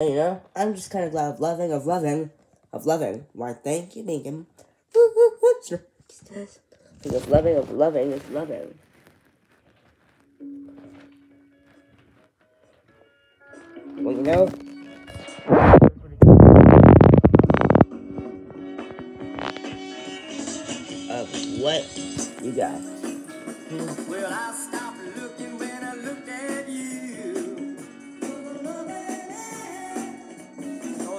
You know, I'm just kind of glad of loving, of loving, of loving. Why, thank you, Megan. Because loving, of loving is loving. Well, you know, of what you got. Well,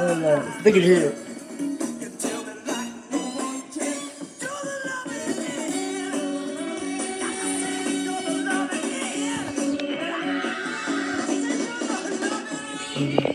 like no one can. The loving